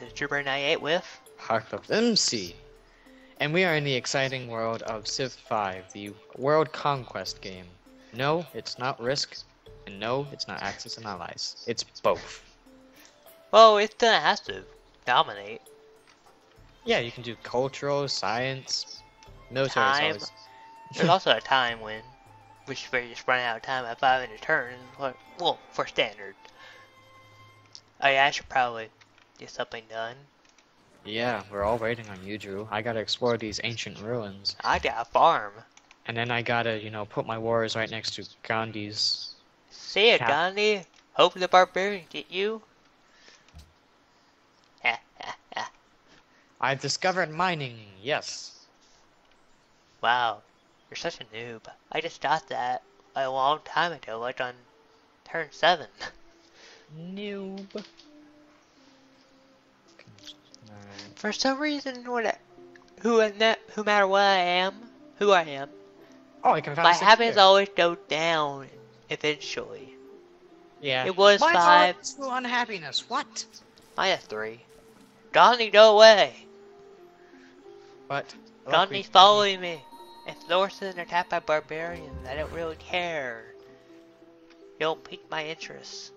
Is Trooper 98 with. Heart of MC. And we are in the exciting world of Civ 5, the world conquest game. No, it's not Risk, and no, it's not Axis and Allies. It's both. Well, it still has to dominate. Yeah, you can do cultural, science, military. Time. always- There's also a time when, which we just run out of time at five 500 turns. What- Well, for standard. Oh yeah, I should probably get something done. Yeah, we're all waiting on you, Drew. I gotta explore these ancient ruins. I got a farm. And then I gotta, you know, put my warriors right next to Gandhi's. See ya, Gandhi. Hope the barbarian get you. I've discovered mining, yes. wow, you're such a noob. I just got that a long time ago, like on turn 7. Noob. Alright. For some reason, when I, who I ne- who matter what I am, who I am, Oh, I can find my six happiness there. always go down eventually. Yeah. It was Mine's five. always to unhappiness. What? I have Minus three. Gandhi, go away. What? Gandhi's following me. If Thorson are attacked by barbarians, I don't really care. You don't pique my interest.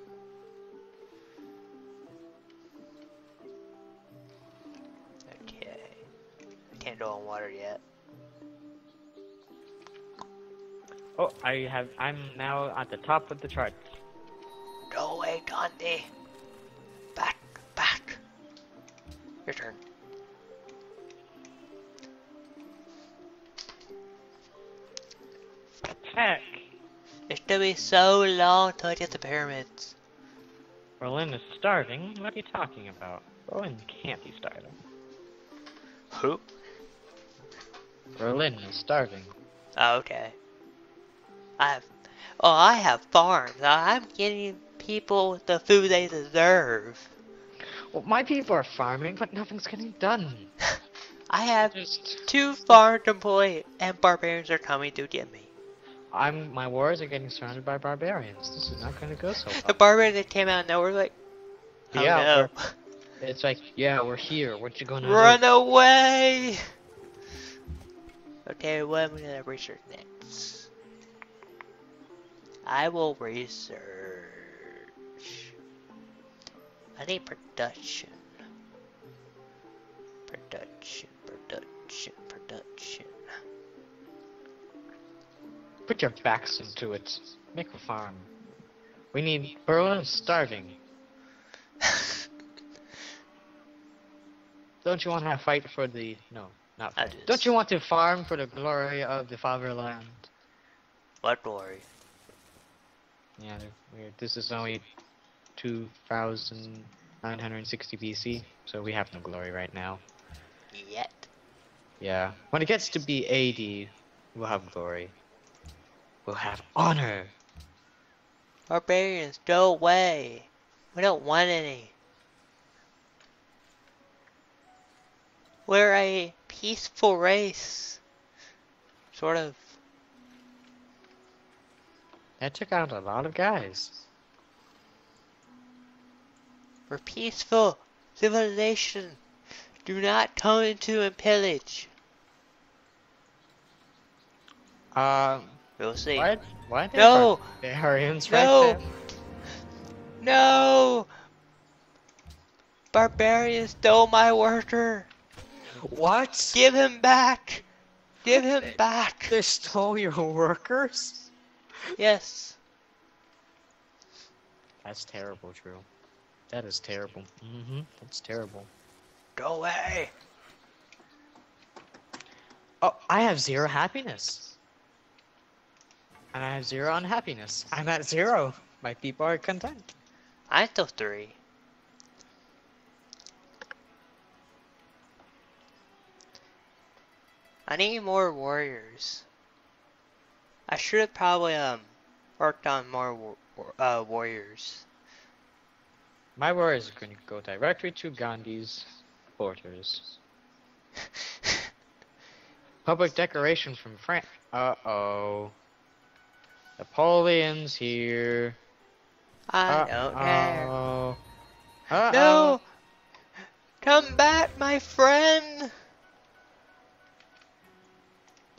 Can't on water yet. Oh, I have. I'm now at the top of the charts. No way, Gandhi. Back, back. Your turn. It's gonna be so long till I get the pyramids. Berlin is starving. What are you talking about? Berlin can't be starving. Who? Berlin is starving. Oh, okay. I have. Oh, I have farms. I'm getting people the food they deserve. Well, my people are farming, but nothing's getting done. I have Just, two farms complete, and barbarians are coming to get me. I'm. My wars are getting surrounded by barbarians. This is not going to go so well. The barbarians that came out of nowhere like, oh Yeah, no, It's like, yeah, we're here. What you gonna run do? away! Okay, what am I gonna research next? I will research. I need production. Production, production, production. Put your backs into it. Make a farm. We need Berlin starving. Don't you want to fight for the no, not uh, I fight. Don't you want to farm for the glory of the fatherland? what glory? Yeah, they're weird. This is only 2,960 BC, so we have no glory right now. Yet. Yeah. When it gets to be 80, we'll have glory. We'll have honor. Barbarians, go away. We don't want any. We're a peaceful race. Sort of. That took out a lot of guys. We're peaceful. Civilization. Do not come into and pillage. Um, We'll see. why? Why are there No! barbarians right No! there? No! Barbarians stole my worker. What? Give him back. Give him back. They stole your workers? Yes. That's terrible, Drew. That is terrible. Mm-hmm. That's terrible. Go away. Oh, I have zero happiness. And I have zero unhappiness. I'm at zero. My people are content. I'm still three. I need more warriors. I should have probably um worked on more war- uh, warriors. My warriors are going to go directly to Gandhi's borders. Public decoration from France. Uh oh. Napoleon's here. I don't care. Uh-oh. Uh-oh. No! Come back, my friend!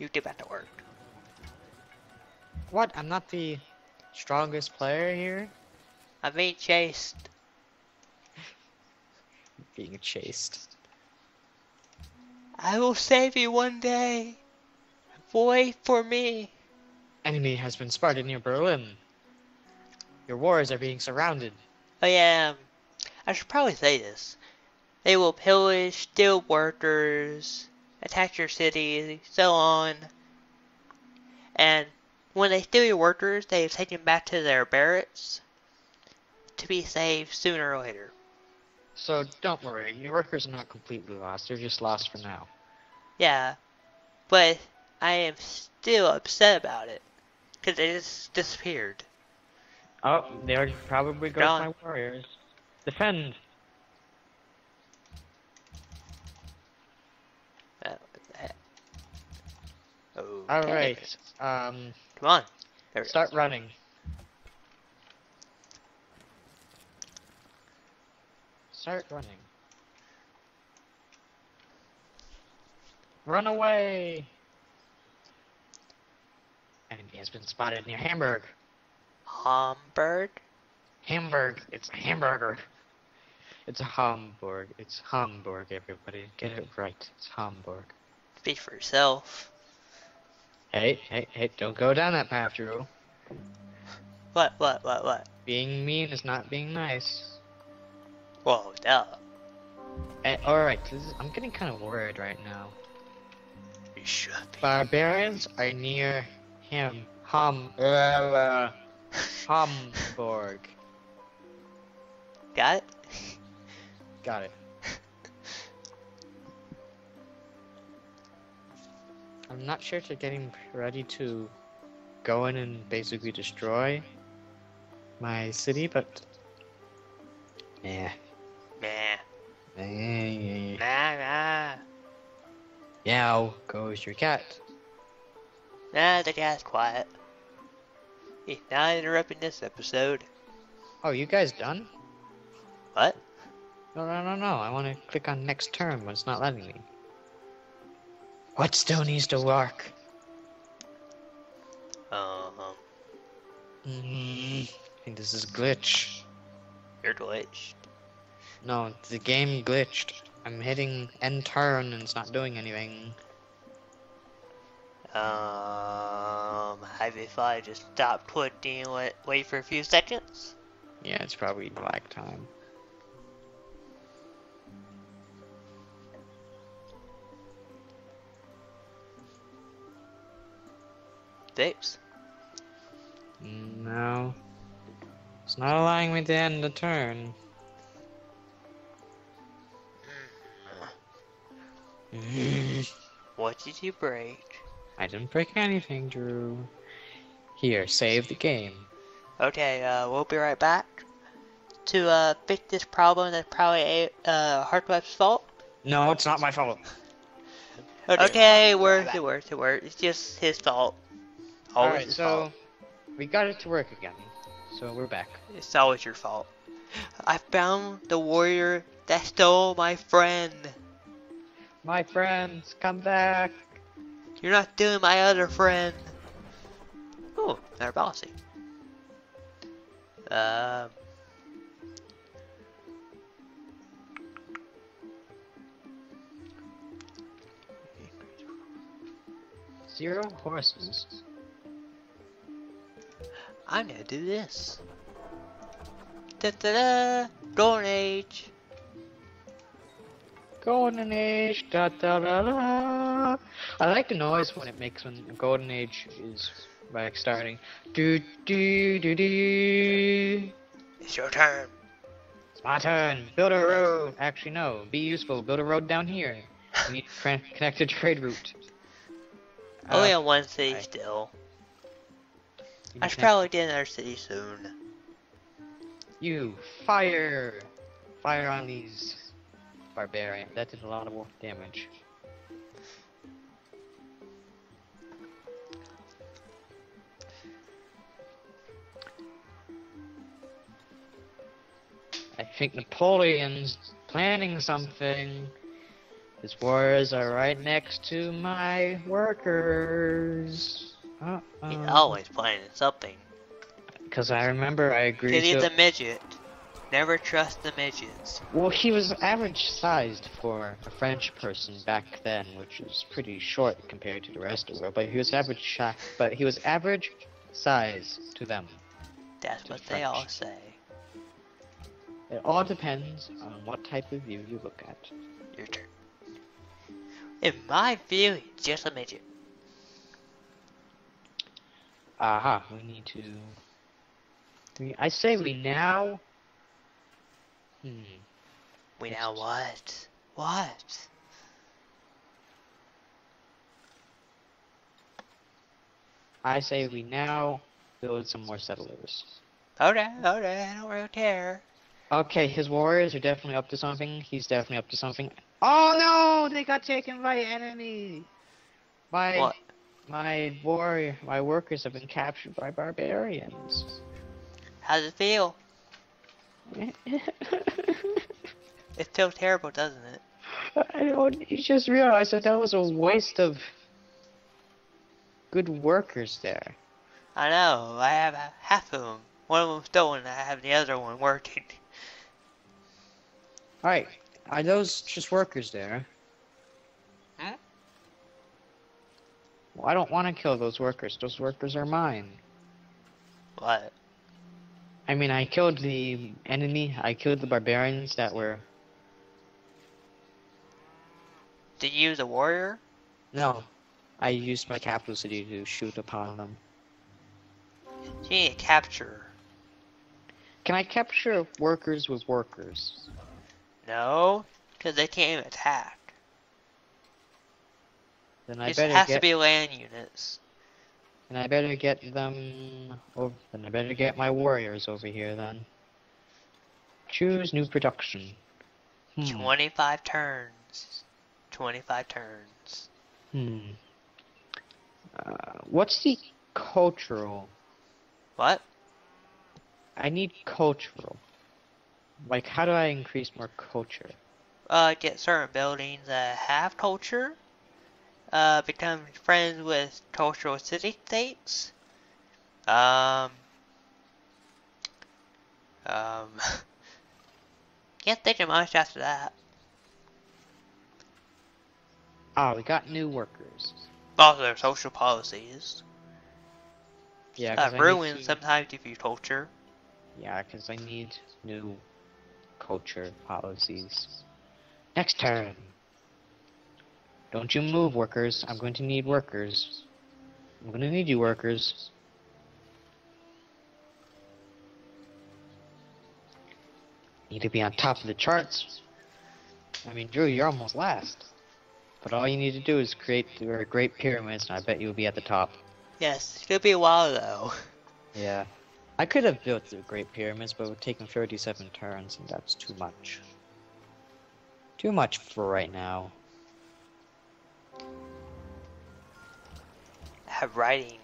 You back to work. What? I'm not the strongest player here? I'm being chased. Being chased. I will save you one day. Wait for me. Enemy has been spotted near Berlin. Your wars are being surrounded. I yeah, um, I should probably say this. They will pillage, steal workers, attack your city, so on. And when they steal your workers, they take them back to their barracks to be saved sooner or later. So don't worry, your workers are not completely lost. They're just lost for now. Yeah, but I am still upset about it because they just disappeared. Oh, they're probably Gone. my warriors. Defend! Uh, what the heck? Oh, Alright, um, Come on. There start running. Start running. Run away! Enemy has been spotted near Hamburg. Hamburg. Hamburg. It's a hamburger. It's a Hamburg. It's Hamburg, everybody. Get it right. It's Hamburg. Speak for yourself. Hey, hey, hey, don't go down that path, Drew. What? What? What? What? Being mean is not being nice. Whoa, duh. Eh, Alright, I'm getting kind of worried right now. You should be. Barbarians are near him. Hum. Uh, Hamburg. Got it? Got it. I'm not sure if they're getting ready to go in and basically destroy my city, but yeah, Nah. yeah, Nah, nah. Meow goes your cat. Nah, the guy's quiet. He's not interrupting this episode. Oh, you guys done? What? No, no, no, no. I want to click on next turn, but it's not letting me. What still needs to work? Um, Mm, I think this is glitch. you're glitched. No, the game glitched. I'm hitting end turn and it's not doing anything. Um, have you thought I just stop putting it, wait for a few seconds? Yeah, it's probably lag time. Six. No. It's not allowing me to end the turn. What did you break? I didn't break anything, Drew. Here, save the game. Okay, uh, we'll be right back to uh, fix this problem that's probably a uh, Hardweb's fault. No, it's not my fault. Okay, worth it, worth it, worth It's just his fault. Always Alright, so fault. we got it to work again. So we're back. It's always your fault. I found the warrior that stole my friend. My friends, come back. You're not doing my other friend. Oh, they're bossy. Um. Zero horses. I'm gonna do this. Da da da! Golden Age! Golden Age, da da da da. I like the noise when it makes when Golden Age is like starting. Do do do do. It's your turn. It's my turn. Build a road. Actually, no. Be useful. Build a road down here. We need to connect a trade route. Only Uh, on one city right. still. I should probably get another city soon. You fire! Fire on these barbarians. That did a lot of damage. I think Napoleon's planning something. His warriors are right next to my workers. Uh He's -oh. always planning something. Because I remember I agreed he's to. a midget. Never trust the midgets. Well, he was average sized for a French person back then, which was pretty short compared to the rest of the world. But he was average, but he was average size to them. That's To what they all say. It all depends on what type of view you look at. Your turn. In my view, he's just a midget. Aha, we need to. I say we now. Hmm. We now what? What? I say we now build some more settlers. Okay, okay, I don't really care. Okay, his warriors are definitely up to something. He's definitely up to something. Oh no! They got taken by enemy. By What? My warrior, my workers have been captured by barbarians. How's it feel? It feels terrible, doesn't it? I don't. You just realized that that was a waste of good workers there. I know, I have ha- half of them. One of them stolen, I have the other one working. All right, are those just workers there? Huh? Well, I don't want to kill those workers. Those workers are mine. What? I mean, I killed the enemy. I killed the barbarians that were. Did you use a warrior? No, I used my capital city to shoot upon them. To capture. Can I capture workers with workers? No, because they can't even attack. Then I It better has get. to be land units. And I better get them. Over, then I better get my warriors over here. Then. Choose new production. Hmm. 25 turns. 25 turns. Hmm. Uh, what's the cultural? What? I need cultural. Like, how do I increase more culture? Uh, get certain buildings that have culture. Uh, become friends with cultural city-states. Um. Um. Can't think of much after that. Ah, we got new workers. Also, their social policies. Yeah, Uh, need to- sometimes if you culture. Yeah, because I need new culture policies. Next turn. Don't you move, workers. I'm going to need workers. I'm going to need you, workers. Need to be on top of the charts. I mean, Drew, you're almost last. But all you need to do is create the Great Pyramids, and I bet you'll be at the top. Yes, gonna be a while though. Yeah. I could have built the Great Pyramids, but it would take 37 turns, and that's too much. Too much for right now. Have writing.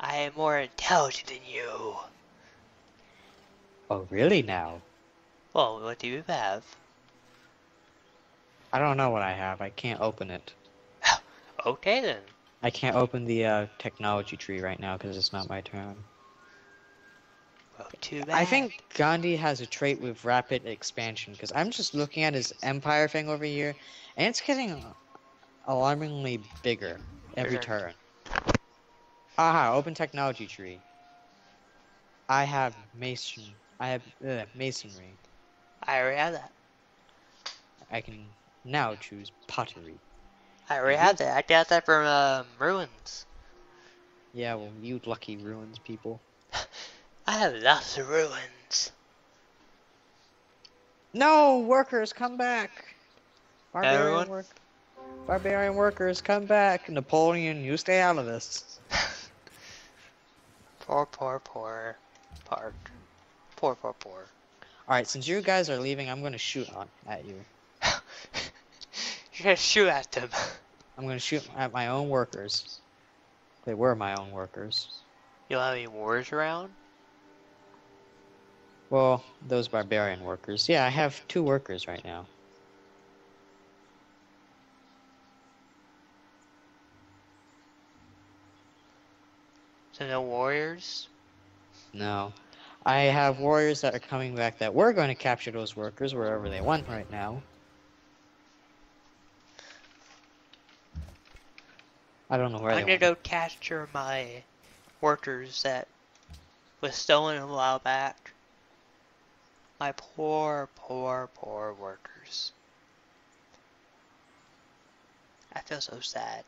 I am more intelligent than you. Oh, really now? Well, what do you have? I don't know what I have. I can't open it. Okay then. I can't open the uh, technology tree right now because it's not my turn. Well, too bad. I think Gandhi has a trait with rapid expansion because I'm just looking at his empire thing over here, and it's getting alarmingly bigger every turn. Aha! Open technology tree. I have mason. I have uh, masonry. I already have that. I can now choose pottery. I already have that. I got that from um, ruins. Yeah, well, you lucky ruins people. I have lots of ruins. No, workers, come back! Barbarian Everyone? work. Barbarian workers, come back! Napoleon, you stay out of this. poor, poor, poor. Park. Poor, poor, poor. All right, since you guys are leaving, I'm going to shoot on at you. You're gonna shoot at them. I'm going to shoot at my own workers. They were my own workers. You don't have any wars around? Well, those barbarian workers. Yeah, I have two workers right now. So no warriors? No. I have warriors that are coming back that we're going to capture those workers wherever they went right now. I don't know where I'm gonna go capture my workers that was stolen a while back. My poor, poor, poor workers. I feel so sad.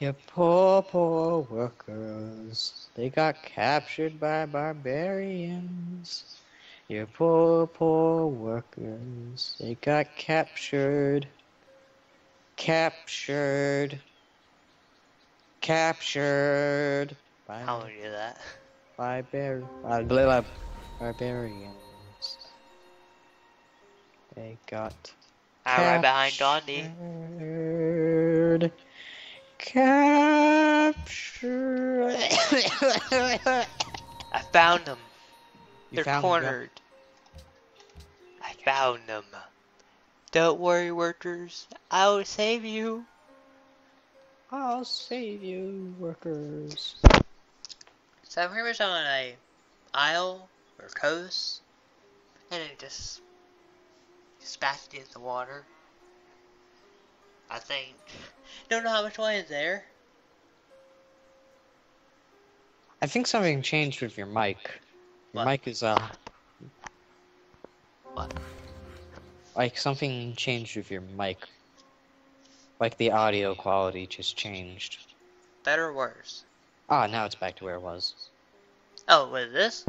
Your poor, poor workers. They got captured by barbarians. Your poor, poor workers. They got captured. Captured. Captured. By, How would you do that? by bar- uh, blah, blah, barbarians. They got I'm right behind Gandhi. Captured. Captured. I found them. You They're found them. cornered. I found them. Don't worry, workers. I will save you. I'll save you, workers. So I'm pretty much on a isle or coast, and it just splashed into the water. I think. Don't know how much water is there. I think something changed with your mic. Your What? mic is uh. What? Like something changed with your mic. Like the audio quality just changed. Better or worse? Ah, now it's back to where it was. Oh, what is this?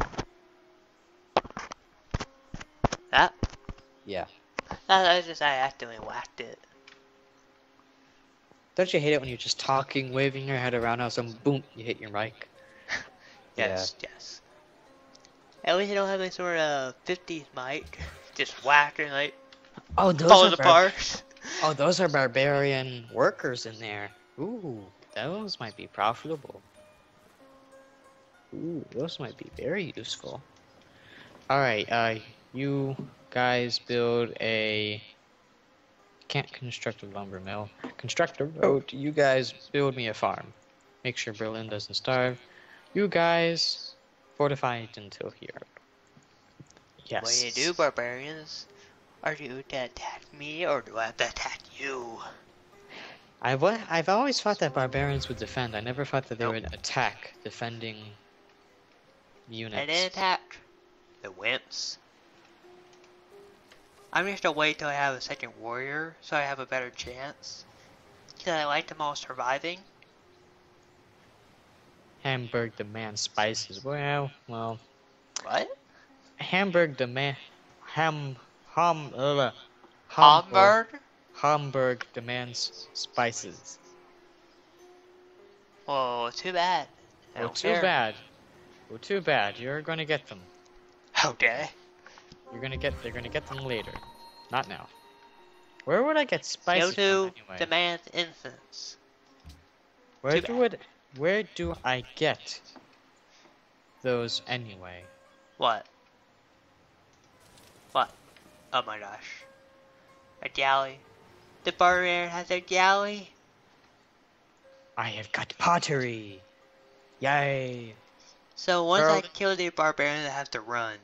That? Yeah. That I just I accidentally whacked it. Don't you hate it when you're just talking, waving your head around, and some boom, you hit your mic? Yes, yes. At least I don't have any sort of 50s mic. Just whacking like Oh, those falls are bar- apart. Oh, those are barbarian workers in there. Ooh, those might be profitable. Ooh, those might be very useful. Alright, uh, you guys build a... Can't construct a lumber mill. Construct a road. You guys build me a farm. Make sure Berlin doesn't starve. You guys fortify it until here. Yes. What do you do, barbarians? Are you to attack me or do I have to attack you? I've I've always thought that barbarians would defend. I never thought that they Nope. would attack defending units. And then attack the wimps. I'm just gonna wait till I have a second warrior so I have a better chance. Cause I like them all surviving. Hamburg demands spices. Well, well, What? Hamburg demand ham ham uh, Hamburg? Hamburg demands spices. Oh, too bad. I Well, too care. bad. Well, too bad. You're gonna get them. Okay. You're gonna get. They're gonna get them later, not now. Where would I get spices Go from to anyway? demand instance. Where too do bad. it? Where do I get those anyway? What? What? Oh my gosh. A galley. The barbarian has a galley. I have got pottery. Yay! So once I kill the barbarian, I have to run.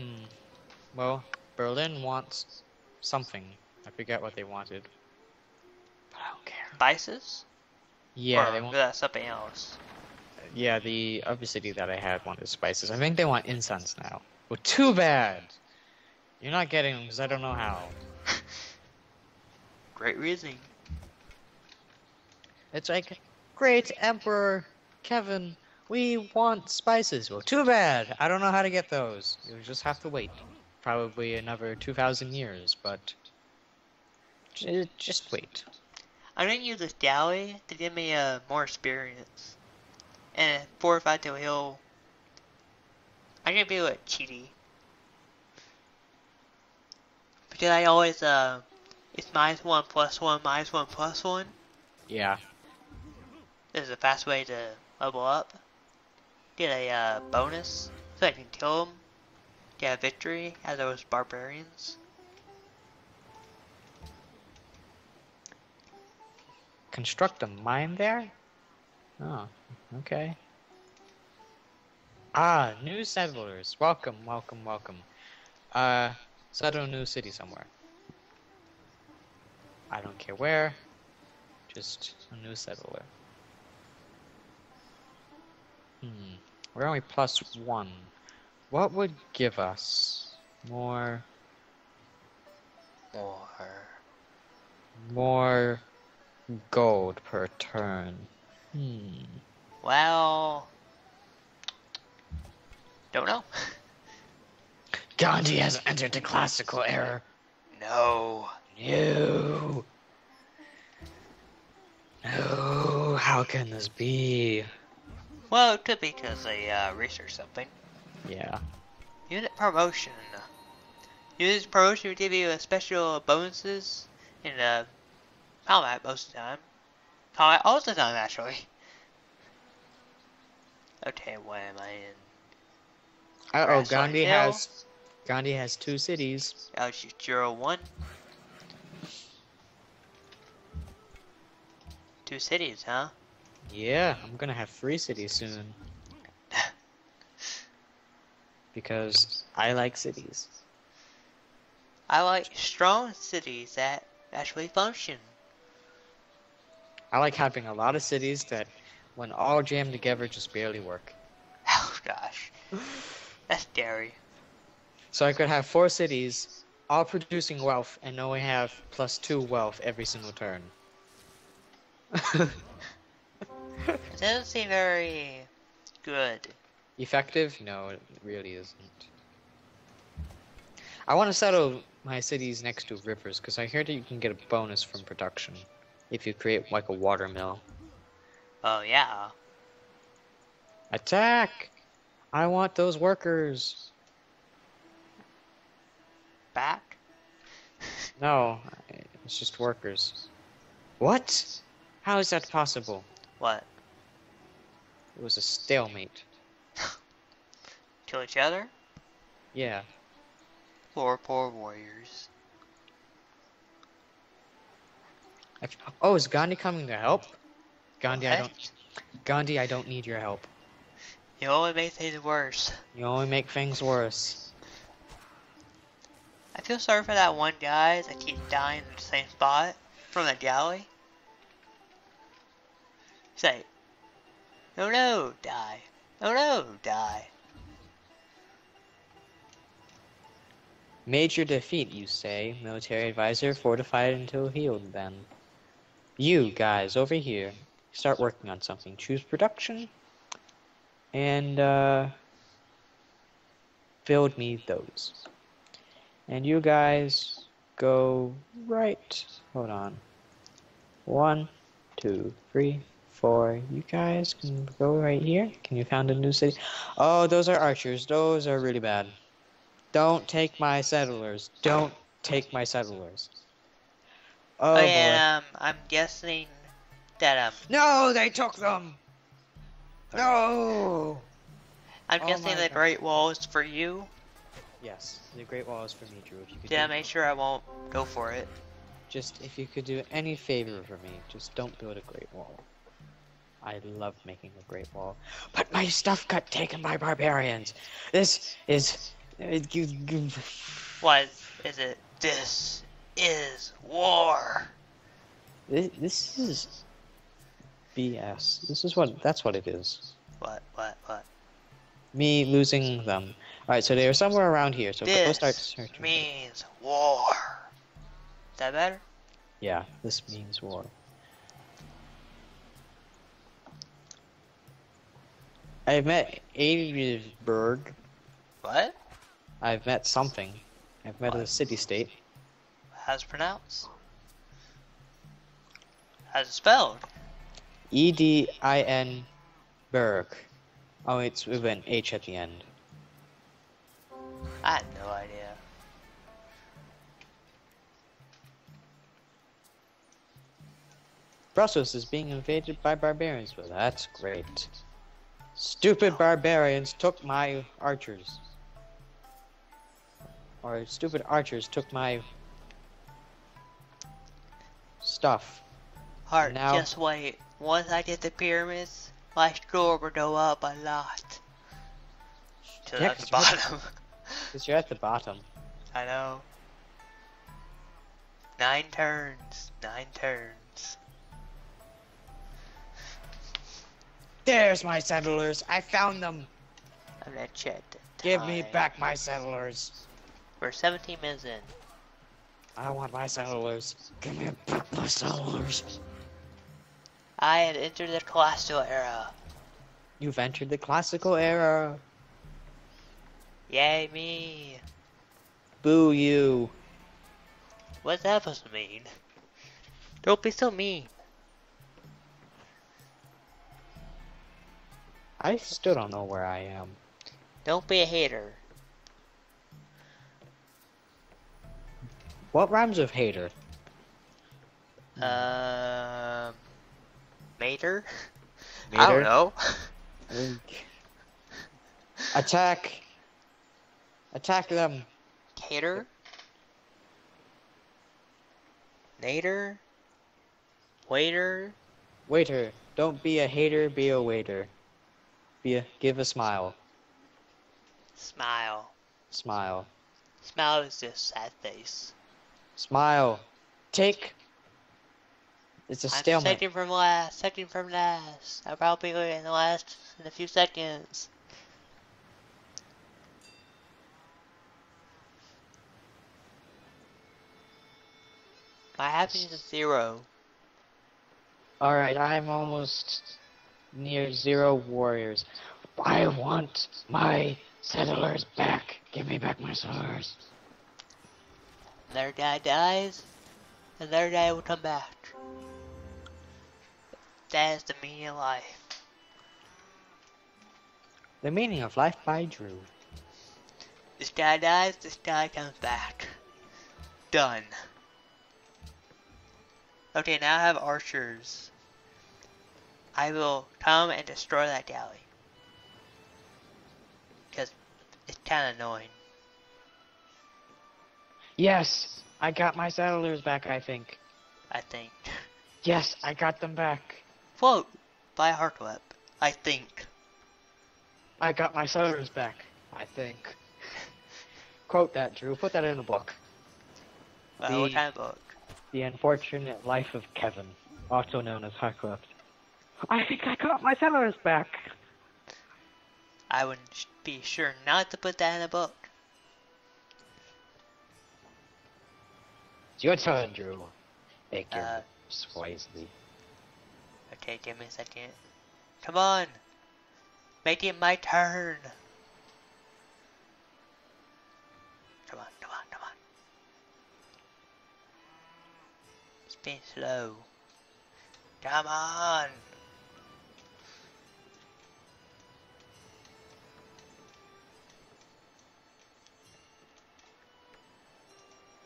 Hmm. Well, Berlin wants something. I forget what they wanted. But I don't care. Spices? Yeah, or they want. uh, something else. Yeah, the other city that I had wanted spices. I think they want incense now. Well, too bad. You're not getting them because I don't know how. Great reasoning. It's like, great Emperor Kevin, we want spices. Well, too bad. I don't know how to get those. You'll just have to wait. Probably another 2,000 years, but just wait. I'm gonna use this galley to give me uh, more experience. And fortify till he'll. I'm gonna be a cheaty. Because I always, uh, it's minus one plus one, minus one plus one. Yeah. This is a fast way to level up. Get a uh, bonus so I can kill them. Get a victory as those barbarians. Construct a mine there? Oh, okay. Ah, new settlers. Welcome, welcome, welcome. Uh, settle a new city somewhere. I don't care where. Just a new settler. Hmm. We're only plus one. What would give us more More. more gold per turn? Hmm. Well, don't know. Gandhi has entered the classical era. No. No. No. How can this be? Well, it could be because they uh, researched something. Yeah. Unit promotion. Unit promotion will give you a special bonuses in uh, combat most of the time. Combat all the time, actually. Okay, what am I in? Uh oh, Gandhi Hill. has Gandhi has two cities. L one. Two cities, huh? Yeah, I'm gonna have three cities soon. because I like cities. I like strong cities that actually function. I like having a lot of cities that, when all jammed together, just barely work. Oh gosh, that's scary. So I could have four cities, all producing wealth, and only have plus two wealth every single turn. It doesn't seem very good. Effective? No, it really isn't. I want to settle my cities next to rivers because I hear that you can get a bonus from production if you create like a water mill. Oh yeah. Attack! I want those workers. Back? No, it's just workers. What? How is that possible? What? It was a stalemate. Kill each other? Yeah. Poor, poor warriors. Oh, is Gandhi coming to help? Gandhi, I don't. Gandhi, I don't need your help. You only make things worse. You only make things worse. I feel sorry for that one guy that keeps dying in the same spot from the galley. Say, oh no, die. Oh no, die. Major defeat, you say. Military advisor, fortified until healed, then. You guys over here, start working on something. Choose production, and uh, build me those. And you guys go right. Hold on. One, two, three, four. You guys can go right here. Can you found a new city? Oh, those are archers. Those are really bad. Don't take my settlers. Don't take my settlers. Oh, Oh, boy. yeah, um, I'm guessing that, um, No, they took them. No. I'm Oh guessing the God. Great Wall is for you. Yes, the Great Wall is for me, Drew. If you could Yeah, make sure I won't go for it. just if you could do any favor for me, just don't build a Great Wall. I love making a Great Wall, but my stuff got taken by barbarians. This is. What is it? This is war. This, this is BS. This is what. That's what it is. What, what, what? Me losing them. All right, so they are somewhere around here. So go start This searching. means war. Is that better? Yeah, this means war. I've met Adelsberg. What? I've met something. I've met a city-state. How's it pronounced? How's it spelled? E D I N Berg. Oh, it's with an H at the end. I had no idea. Brussels is being invaded by barbarians. Well, that's great. Stupid barbarians took my archers. Or stupid archers took my stuff. Heart, Now- just wait. Once I get the pyramids, my score will go up a lot. To Yeah, the 'cause you're- bottom. Because you're at the bottom. I know. Nine turns. Nine turns. There's my settlers. I found them. I'm gonna check the Give me back my settlers. We're 17 minutes in. I want my settlers. Give me back my settlers. I had entered the Classical era. You've entered the classical era. Yay me! Boo you. What's that supposed to mean? Don't be so mean. I still don't know where I am. Don't be a hater. What rhymes with hater? Um, Mater? I don't know. Attack. Attack them. Hater? Nader? Waiter? Waiter. Don't be a hater, be a waiter. Be a give a smile. Smile. Smile. Smile is just sad face. Smile. Take. It's a I'm stalemate. second from last, second from last. I'll probably go in the last in a few seconds. My happiness is zero. Alright, I'm almost near zero warriors. I want my settlers back. Give me back my settlers. Their guy dies, and their guy will come back. That is the meaning of life. The meaning of life by Drew. This guy dies, this guy comes back. Done. Okay, now I have archers. I will come and destroy that galley. Because it's kind of annoying. Yes, I got my settlers back, I think. I think. Yes, I got them back. Float by Harklept. I think. I got my settlers back, I think. Quote that, Drew. Put that in a book. Well, what The- kind of book? The Unfortunate Life of Kevin, also known as Harklept. I think I got my settlers back. I would be sure not to put that in a book. It's your turn, Drew. Make your Uh, moves wisely. Okay, give me a second. Come on! Make it my turn! Come on, come on, come on. It's being slow. Come on!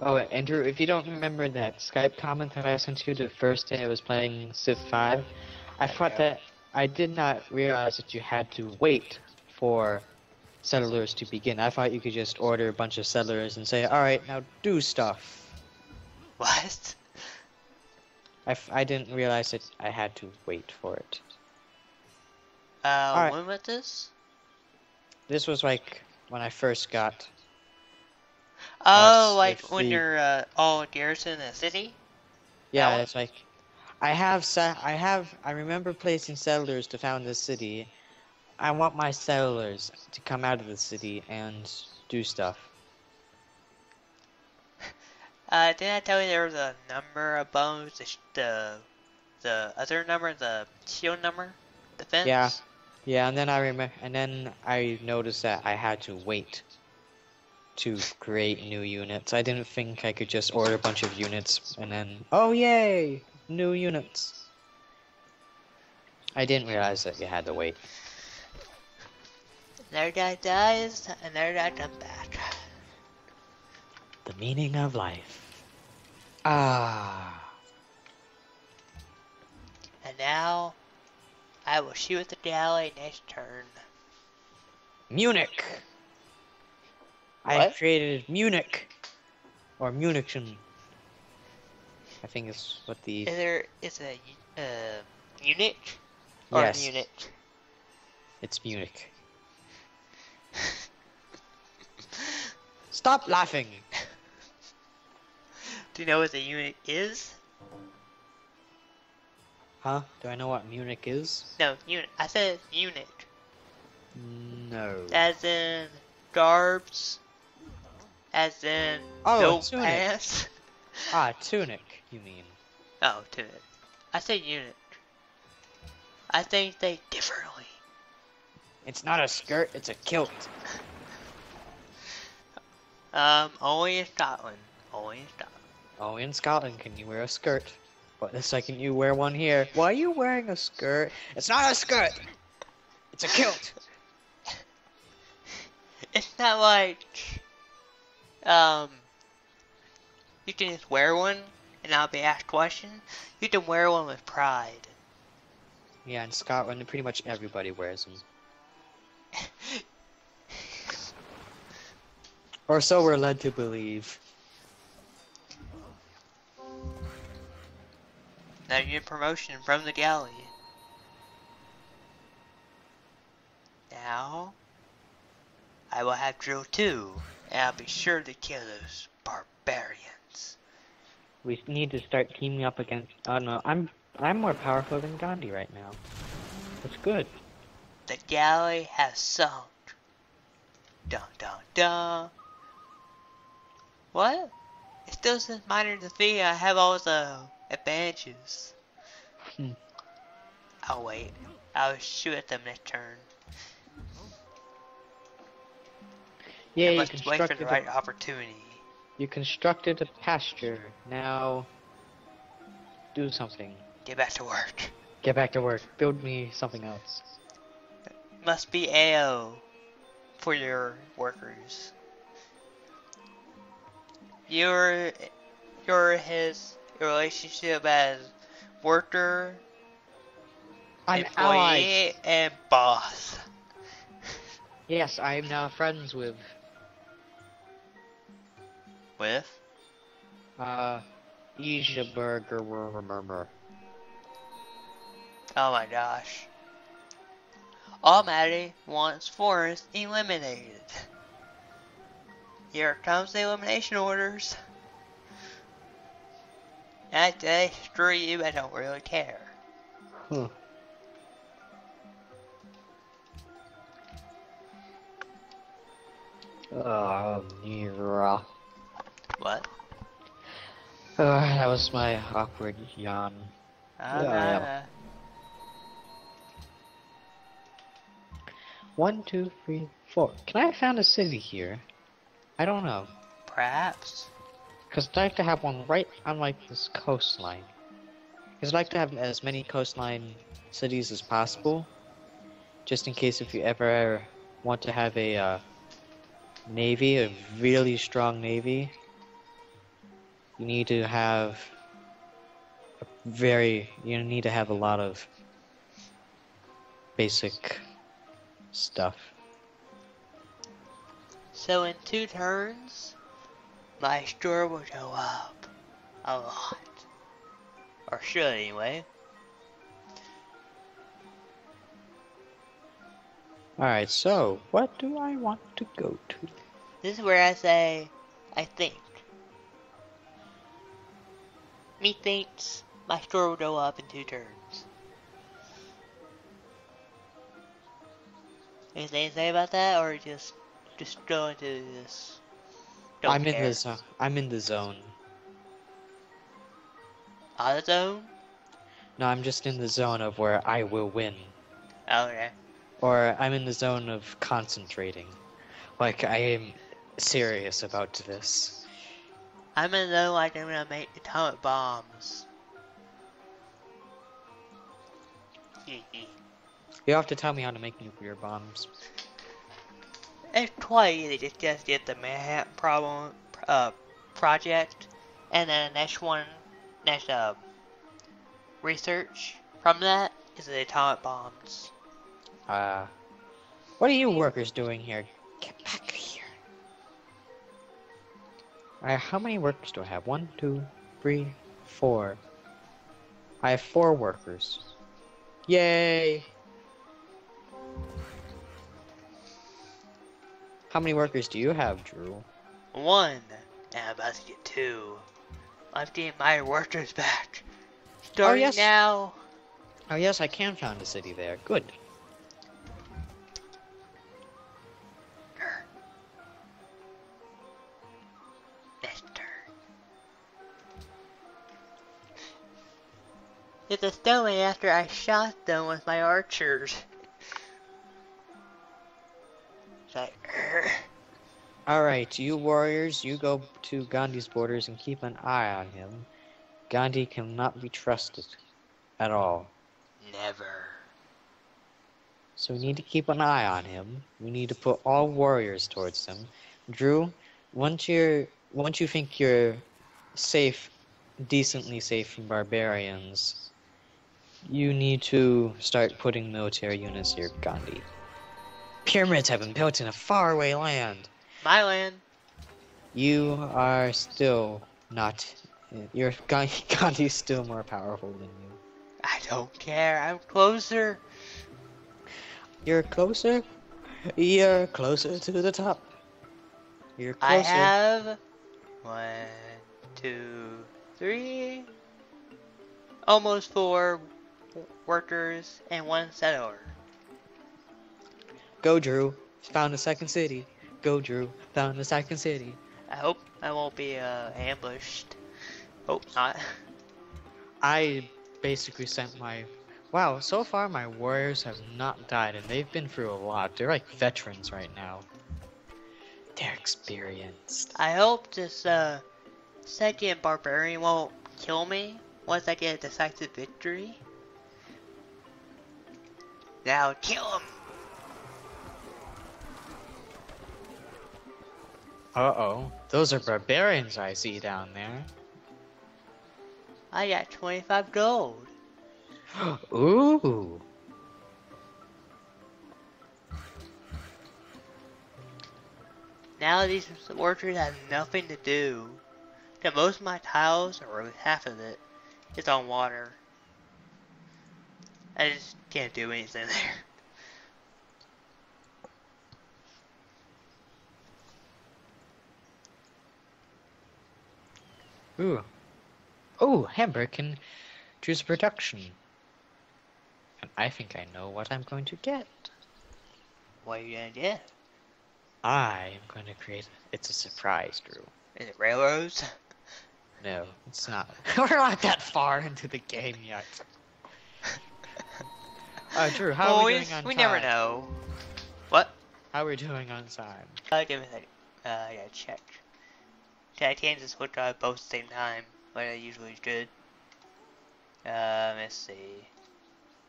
Oh, Andrew, if you don't remember that Skype comment that I sent you the first day I was playing Civ 5, I thought that I did not realize that you had to wait for settlers to begin. I thought you could just order a bunch of settlers and say, alright, now do stuff. What? I, f- I didn't realize that I had to wait for it. Uh, Alright. when was this? This was like when I first got. Oh, like when the- you're uh, all garrison in the city? Yeah, it's like I have. I have. I remember placing settlers to found this city. I want my settlers to come out of the city and do stuff. Uh, didn't I tell you there was a number above the sh- the the other number, the shield number, defense? Yeah. Yeah, and then I remember, and then I noticed that I had to wait to create new units. I didn't think I could just order a bunch of units and then, oh yay, new units. I didn't realize that you had to wait. Their guy dies, and their guy comes back. The meaning of life. Ah. And now, I will shoot at the galley next turn. Munich. I What? created Munich, or Munichen. I think is what the Is there is a uh, Munich or yes, Munich? it's Munich. Stop laughing. Do you know what the unit is? Huh? Do I know what Munich is? No, unit. I said unit. No. As in garbs. As in Oh, no tunic. pants. Ah, tunic. You mean? Oh, tunic. I say unit. I think they differently. It's not a skirt. It's a kilt. Um, only in Scotland. Only in Scotland. Oh, in Scotland, can you wear a skirt? But the second you wear one here, why are you wearing a skirt? It's not a skirt. It's a kilt. It's not like, um, you can just wear one and not be asked questions. You can wear one with pride. Yeah, in Scotland, pretty much everybody wears them. Or so we're led to believe. Now you get promotion from the galley. Now, I will have drill two, and I'll be sure to kill those barbarians. We need to start teaming up against. Oh no, I'm I'm more powerful than Gandhi right now. That's good. The galley has sunk. Dun dun dun. What? It still says minor defeat. I have all the advantages. Hmm. I'll wait. I'll shoot at them next turn. Yeah, you wait for the constructed right a, opportunity. you constructed a pasture. Now, do something. Get back to work. Get back to work. Build me something else. Must be AO for your workers. Your your his relationship as worker, I'm employee, and boss. Yes, I am now friends with With uh Isha Burger. oh my gosh. Almighty wants Forest eliminated. Here comes the elimination orders. I say, screw you, I don't really care. Huh. Oh, Nira. What? Uh, that was my awkward yawn. Uh, Yeah. One, two, three, four. Can I found a city here? I don't know. Perhaps. Because I'd like to have one right on like this coastline. Because I'd like to have as many coastline cities as possible. Just in case if you ever want to have a uh, navy, a really strong navy, you need to have a very, you need to have a lot of basic stuff. So in two turns, my store will go up a lot. Or should anyway. Alright, so what do I want to go to? This is where I say, I think. Methinks my store will go up in two turns. Anything to say about that, or just just go into this? Don't I'm in the zone. I'm in the zone. Out of zone? No, I'm just in the zone of where I will win. Okay. Or I'm in the zone of concentrating. Like, I am serious about this. I'm the zone like I'm gonna make atomic bombs. You have to tell me how to make nuclear bombs. It's quite easy to just get the Manhattan problem uh, project, and then the next one, next uh, research from that is the atomic bombs. Uh, what are you workers doing here? Get back Alright, how many workers do I have? One, two, three, four. I have four workers. Yay! How many workers do you have, Drew? One. And I'm about to get two. I'm getting my workers back. Oh, Starting yes. now. Oh yes, I can found a city there. Good. It's a stone after I shot them with my archers. Like, Alright, you warriors, you go to Gandhi's borders and keep an eye on him. Gandhi cannot be trusted at all. never. So we need to keep an eye on him. We need to put all warriors towards him. Drew, once you're once you think you're safe, decently safe from barbarians, you need to start putting military units near Gandhi. Pyramids have been built in a faraway land. My land. You are still not. Your Gandhi Gandhi's still more powerful than you. I don't care. I'm closer. You're closer. You're closer to the top. You're closer. I have one, two, three, almost four workers and one settler. Go, Drew. Found a second city. Go, Drew. Found a second city. I hope I won't be uh, ambushed. Hope not. I basically sent my. Wow, so far my warriors have not died, and they've been through a lot. They're like veterans right now. They're experienced. I hope this uh, second barbarian won't kill me once I get a decisive victory. Now kill him! Uh oh. Those are barbarians I see down there. I got 25 gold. Ooh. Now these orchards have nothing to do. The most of my tiles, or half of it, is on water. I just can't do anything there. Ooh. Oh, Hamburg can choose production. And I think I know what I'm going to get. What are you gonna get? I am going to create. It's a surprise, Drew. Is it railroads? No, it's not. We're not that far into the game yet. Uh, Drew, how well, are we doing on we time? never know. What? How are we doing on time? Uh, give me a second. Uh, I gotta check. Okay, I can't just switch both at the same time, like I usually should. Um, let's see.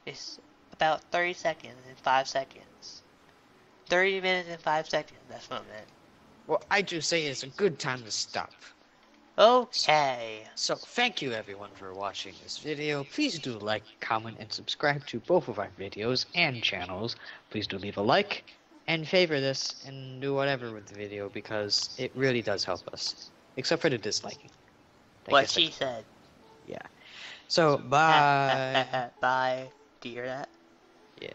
It's about 30 seconds and 5 seconds. 30 minutes and 5 seconds, that's what I meant. Well, I do say it's a good time to stop. Okay. So, thank you everyone for watching this video. Please do like, comment, and subscribe to both of our videos and channels. Please do leave a like and favor this and do whatever with the video because it really does help us. Except for the disliking. I what she I- said. Yeah. So, bye. Bye. Do you hear that? yeah.